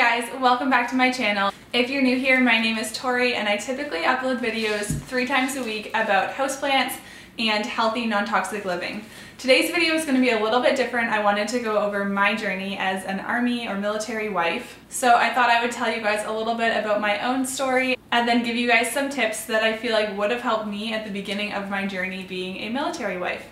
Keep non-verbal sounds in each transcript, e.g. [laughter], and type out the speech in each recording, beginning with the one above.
guys, welcome back to my channel. If you're new here, my name is Tory and I typically upload videos three times a week about houseplants and healthy non-toxic living. Today's video is going to be a little bit different. I wanted to go over my journey as an army or military wife. So I thought I would tell you guys a little bit about my own story and then give you guys some tips that I feel like would have helped me at the beginning of my journey being a military wife.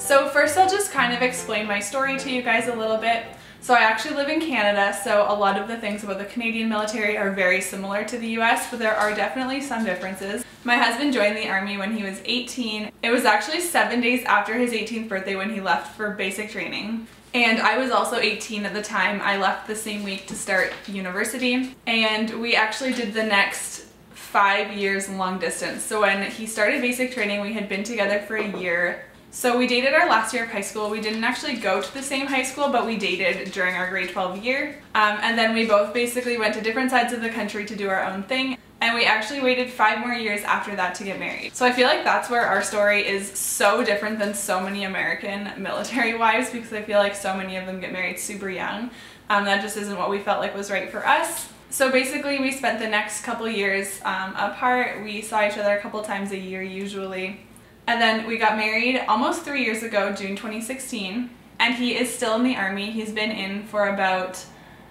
So first I'll just kind of explain my story to you guys a little bit. So I actually live in Canada, so a lot of the things about the Canadian military are very similar to the US, but there are definitely some differences. My husband joined the army when he was 18. It was actually seven days after his 18th birthday when he left for basic training. And I was also 18 at the time. I left the same week to start university. And we actually did the next five years long distance. So when he started basic training, we had been together for a year. So we dated our last year of high school. We didn't actually go to the same high school, but we dated during our grade 12 year. Um, and then we both basically went to different sides of the country to do our own thing. And we actually waited five more years after that to get married. So I feel like that's where our story is so different than so many American military [laughs] wives because I feel like so many of them get married super young. Um, that just isn't what we felt like was right for us. So basically we spent the next couple years um, apart. We saw each other a couple times a year usually. And then we got married almost three years ago, June 2016. And he is still in the army. He's been in for about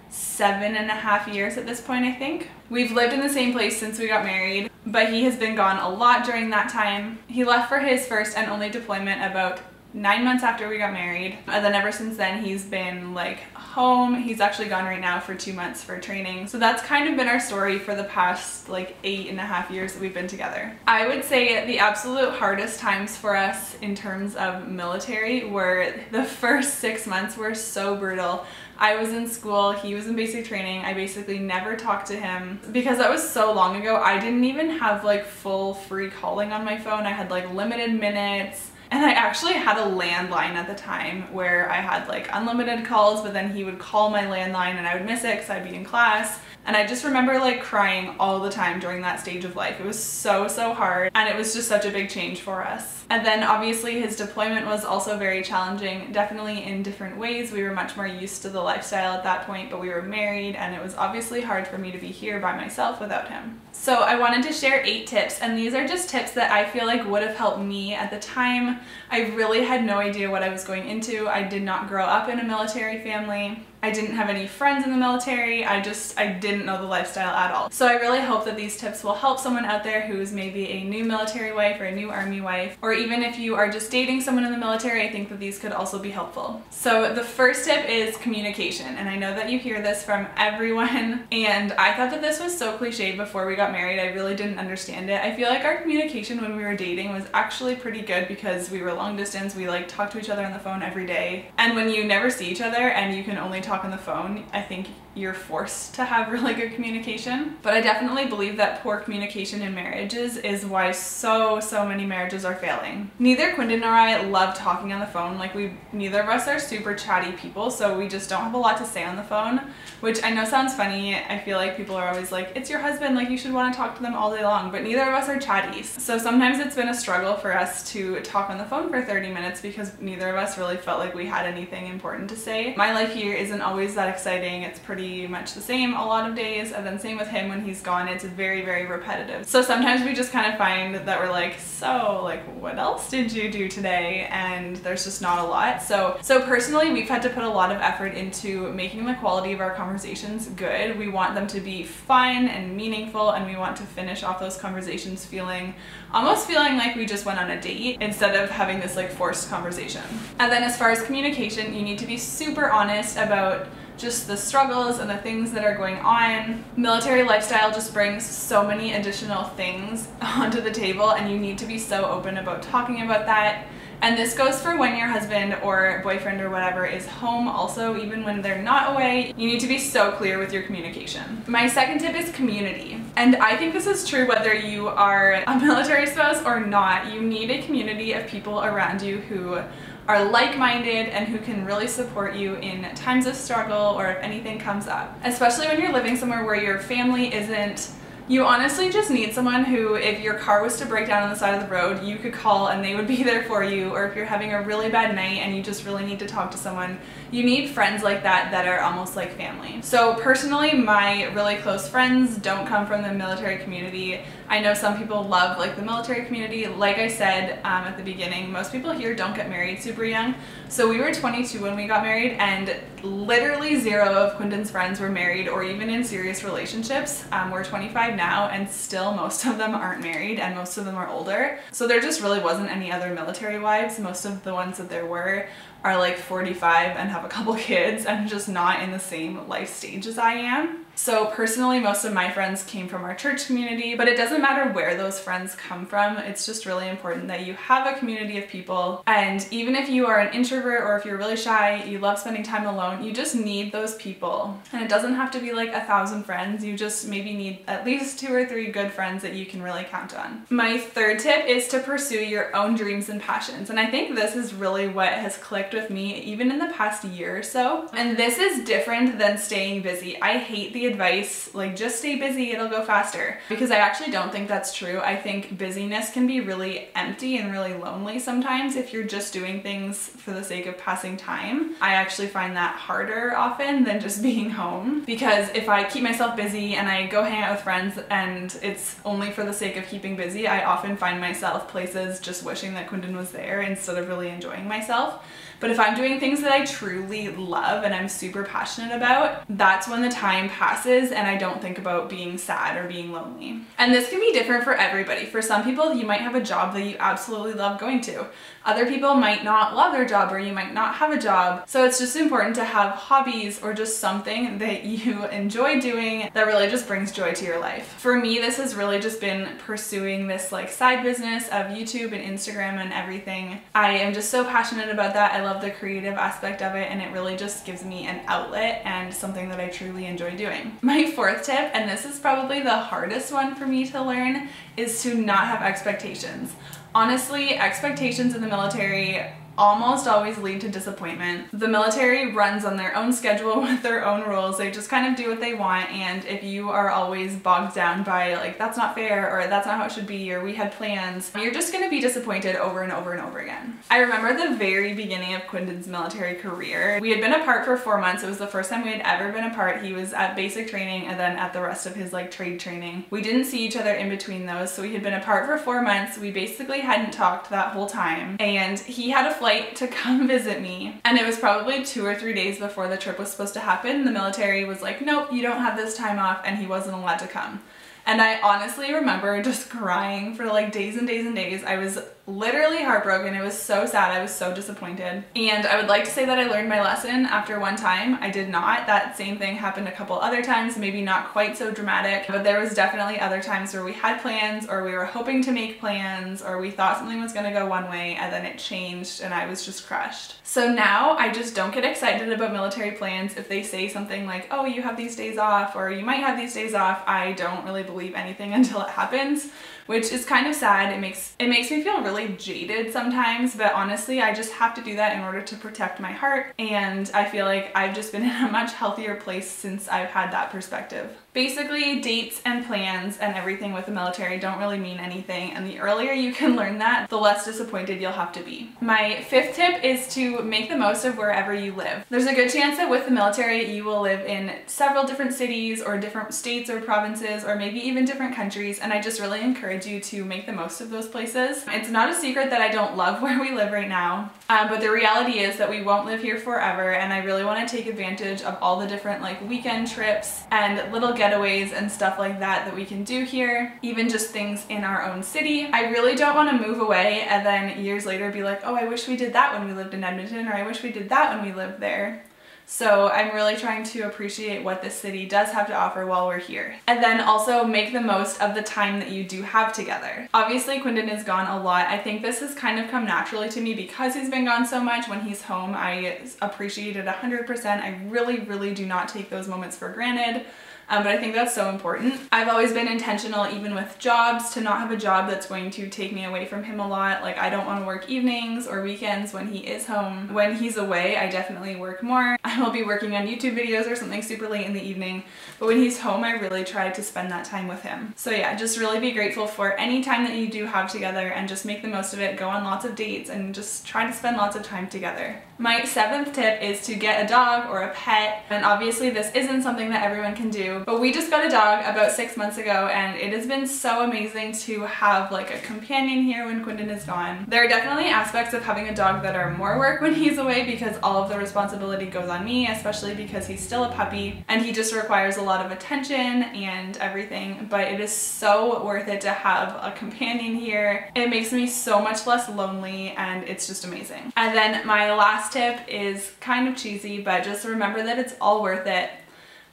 seven and a half years at this point, I think. We've lived in the same place since we got married, but he has been gone a lot during that time. He left for his first and only deployment about nine months after we got married. And then ever since then, he's been like home. He's actually gone right now for two months for training. So that's kind of been our story for the past like eight and a half years that we've been together. I would say the absolute hardest times for us in terms of military were the first six months were so brutal. I was in school, he was in basic training. I basically never talked to him because that was so long ago. I didn't even have like full free calling on my phone. I had like limited minutes. And I actually had a landline at the time where I had like unlimited calls, but then he would call my landline and I would miss it because I'd be in class. And I just remember like crying all the time during that stage of life. It was so, so hard. And it was just such a big change for us. And then obviously his deployment was also very challenging, definitely in different ways. We were much more used to the lifestyle at that point, but we were married and it was obviously hard for me to be here by myself without him. So I wanted to share eight tips and these are just tips that I feel like would have helped me at the time. I really had no idea what I was going into. I did not grow up in a military family. I didn't have any friends in the military. I just, I didn't know the lifestyle at all. So I really hope that these tips will help someone out there who's maybe a new military wife or a new army wife, or even if you are just dating someone in the military, I think that these could also be helpful. So the first tip is communication. And I know that you hear this from everyone. [laughs] And I thought that this was so cliche before we got married. I really didn't understand it. I feel like our communication when we were dating was actually pretty good because we were long distance. We like talked to each other on the phone every day. And when you never see each other and you can only talk talk on the phone, I think you're forced to have really good communication. But I definitely believe that poor communication in marriages is why so, so many marriages are failing. Neither Quinton nor I love talking on the phone. Like we, neither of us are super chatty people, so we just don't have a lot to say on the phone, which I know sounds funny. I feel like people are always like, it's your husband, like you should want to talk to them all day long, but neither of us are chatties. So sometimes it's been a struggle for us to talk on the phone for 30 minutes because neither of us really felt like we had anything important to say. My life here isn't always that exciting. It's pretty much the same a lot of days and then same with him when he's gone. It's very, very repetitive. So sometimes we just kind of find that we're like, so like what else did you do today? And there's just not a lot. So, so personally, we've had to put a lot of effort into making the quality of our conversations good. We want them to be fun and meaningful and we want to finish off those conversations feeling almost feeling like we just went on a date instead of having this like forced conversation. And then as far as communication, you need to be super honest about just the struggles and the things that are going on. Military lifestyle just brings so many additional things [laughs] onto the table and you need to be so open about talking about that. And this goes for when your husband or boyfriend or whatever is home also, even when they're not away, you need to be so clear with your communication. My second tip is community. And I think this is true whether you are a [laughs] military spouse or not. You need a community of people around you who are like-minded and who can really support you in times of struggle or if anything comes up. Especially when you're living somewhere where your family isn't You honestly just need someone who, if your car was to break down on the side of the road, you could call and they would be [laughs] there for you. Or if you're having a really bad night and you just really need to talk to someone, you need friends like that that are almost like family. So personally, my really close friends don't come from the military community. I know some people love like the military community. Like I said um, at the beginning, most people here don't get married super young. So we were 22 when we got married and literally zero of Quinton's friends were married or even in serious relationships. Um, we're 25 now and still most of them aren't married and most of them are older. So there just really wasn't any other military wives. Most of the ones that there were are like 45 and have a couple [laughs] kids and just not in the same life stage as I am. So personally, most of my friends came from our church community, but it doesn't matter where those friends come from. It's just really important that you have a community of people. And even if you are an introvert or if you're really shy, you love spending time alone, you just need those people. And it doesn't have to be like a thousand friends. You just maybe need at least two or three good friends that you can really count on. My third tip is to pursue your own dreams and passions. And I think this is really what has clicked with me even in the past year or so. And this is different than staying busy. I hate the advice like just stay busy, it'll go faster. Because I actually don't think that's true. I think busyness can be really empty and really lonely sometimes if you're just doing things for the sake of passing time. I actually find that harder often than just [laughs] being home because if I keep myself busy and I go hang out with friends and it's only for the sake of keeping busy, I often find myself places just wishing that Quinton was there instead of really enjoying myself. But if I'm doing things that I truly love and I'm super passionate about, that's when the time passes and I don't think about being sad or being lonely. And this can be different for everybody. For some people, you might have a job that you absolutely love going to. Other people might not love their job or you might not have a job. So it's just important to have hobbies or just something [laughs] that you enjoy doing that really just brings joy to your life. For me, this has really just been pursuing this like side business of YouTube and Instagram and everything. I am just so passionate about that. I love the creative aspect of it and it really just gives me an outlet and something that I truly enjoy doing. [laughs] My fourth tip, and this is probably the hardest one for me to learn, is to not have expectations. Honestly, expectations in the military almost always lead to disappointment. The military runs on their own schedule [laughs] with their own rules. They just kind of do what they want and if you are always bogged down by like that's not fair or that's not how it should be or we had plans, you're just going to be disappointed over and over and over again. I remember the very beginning of Quinton's military career. We had been apart for four months. It was the first time we had ever been apart. He was at basic training and then at the rest of his like trade training. We didn't see each other in between those so we had been apart for four months. We basically hadn't talked that whole time and he had a flight to come [laughs] visit me. And it was probably two or three days before the trip was supposed to happen. The military was like, nope, you don't have this time off, and he wasn't allowed to come. And I honestly remember just crying for like days and days and days. I was literally heartbroken. It was so sad. I was so disappointed. And I would like to say that I learned my lesson after one time. I did not. That same thing happened a couple other times, maybe not quite so dramatic, but there was definitely other times where we had plans or we were hoping to make plans or we thought something was gonna go one way and then it changed and I was just crushed. So now I just don't get excited about military plans if they say something like, oh, you have these days off or you might have these days off. I don't really believe anything [laughs] until it happens which is kind of sad. It makes it makes me feel really jaded sometimes, but honestly, I just have to do that in order to protect my heart. And I feel like I've just been [laughs] in a much healthier place since I've had that perspective. Basically, dates and plans and everything with the military don't really mean anything, and the earlier you can [laughs] learn that, the less disappointed you'll have to be. My fifth tip is to make the most of wherever you live. There's a good chance that with the military, you will live in several different cities or different states or provinces or maybe even different countries, and I just really encourage you to make the most of those places. It's not a secret that I don't love [laughs] where we live right now, um, but the reality is that we won't live here forever, and I really want to take advantage of all the different like weekend trips and little getaways and stuff like that that we can do here, even just things in our own city. I really don't want to move away and then years later be like, oh, I wish we did that when we lived in Edmonton, or I wish we did that when we lived there. So I'm really trying to appreciate what this city does have to offer while we're here. And then also make the most of the time that you do have together. Obviously Quinton is gone a lot. I think this has kind of come naturally to me because he's been gone so much. When he's home, I appreciate it 100%. I really, really do not take those moments for granted. Um, but I think that's so important. I've always been intentional, even with jobs, to not have a job that's going to take me away from him a lot. Like I don't want to work evenings or weekends when he is home. When he's away, I definitely work more. [laughs] I will be working on YouTube videos or something super late in the evening. But when he's home, I really try to spend that time with him. So yeah, just really be grateful for any time that you do have together and just make the most of it. Go on lots of dates and just try to spend lots of time together. My seventh tip is to get a dog or a pet. And obviously this isn't something that everyone can do, but we just got a dog about six months ago and it has been so amazing to have like a companion here when Quinton is gone. There are definitely aspects of having a dog that are more work when he's away because all of the responsibility goes on me, especially because he's still a puppy and he just requires a lot of attention and everything, but it is so worth it to have a companion here. It makes me so much less lonely and it's just amazing. And then my last last tip is kind of cheesy, but just remember that it's all worth it.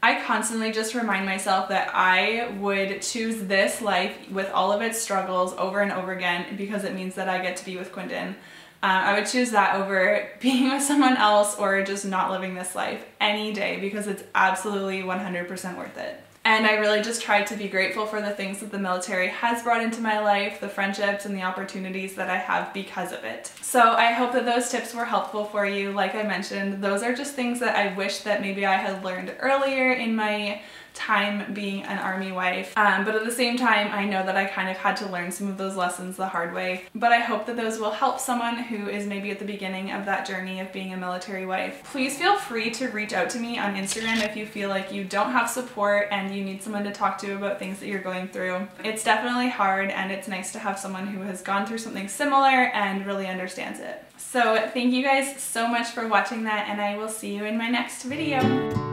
I constantly just remind myself that I would choose this life with all of its struggles over and over again because it means that I get to be with Quinton. Uh, I would choose that over [laughs] being with someone else or just not living this life any day because it's absolutely 100% worth it. And I really just tried to be grateful for the things that the military has brought into my life, the friendships and the opportunities that I have because of it. So I hope that those tips were helpful for you. Like I mentioned, those are just things that I wish that maybe I had learned earlier in my time being an army wife. Um, but at the same time, I know that I kind of had to learn some of those lessons the hard way. But I hope that those will help someone who is maybe at the beginning of that journey of being a military wife. Please feel free to reach out to me on Instagram if you feel like you don't have support and you need someone to talk to about things that you're going through. It's definitely hard and it's nice to have someone who has gone through something similar and really understands it. So thank you guys so much for watching that and I will see you in my next video.